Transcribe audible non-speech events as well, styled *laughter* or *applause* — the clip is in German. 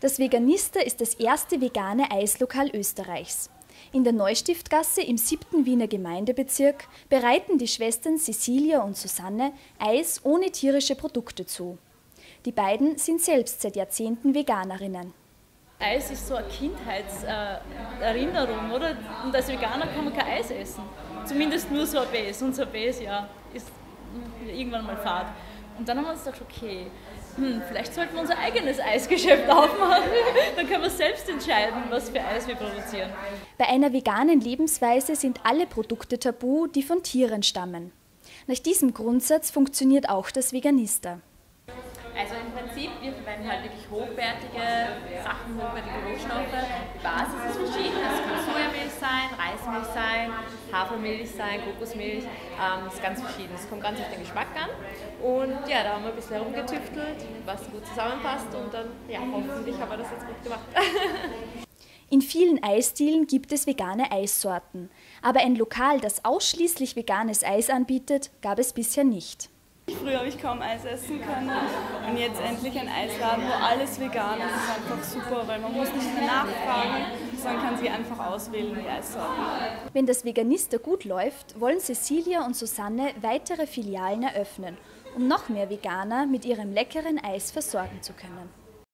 Das Veganista ist das erste vegane Eislokal Österreichs. In der Neustiftgasse im 7. Wiener Gemeindebezirk bereiten die Schwestern Cecilia und Susanne Eis ohne tierische Produkte zu. Die beiden sind selbst seit Jahrzehnten Veganerinnen. Eis ist so eine Kindheitserinnerung, oder? Und als Veganer kann man kein Eis essen. Zumindest nur so ein Base. Unser Base, ja, ist irgendwann mal fad. Und dann haben wir uns gedacht, okay, hm, vielleicht sollten wir unser eigenes Eisgeschäft aufmachen. Dann können wir selbst entscheiden, was für Eis wir produzieren. Bei einer veganen Lebensweise sind alle Produkte tabu, die von Tieren stammen. Nach diesem Grundsatz funktioniert auch das Veganista. Also im Prinzip, wir verwenden halt wirklich hochwertige Sachen, hochwertige Rohstoffe. Die Basis ist verschieden. Es kann Sojamilch sein, Reismilch sein, Hafermilch sein, Kokosmilch. Ähm, ist ganz verschieden. Es kommt ganz auf den Geschmack an. Und ja, da haben wir ein bisschen herumgetüftelt, was gut zusammenpasst und dann, ja, hoffentlich haben wir das jetzt gut gemacht. *laughs* In vielen Eisdielen gibt es vegane Eissorten, aber ein Lokal, das ausschließlich veganes Eis anbietet, gab es bisher nicht. Früher habe ich kaum Eis essen können und jetzt endlich ein Eisladen, wo alles vegan ist, ist einfach super, weil man muss nicht mehr nachfragen, sondern kann sich einfach auswählen, die Eissorten. Wenn das Veganister gut läuft, wollen Cecilia und Susanne weitere Filialen eröffnen, um noch mehr Veganer mit ihrem leckeren Eis versorgen zu können.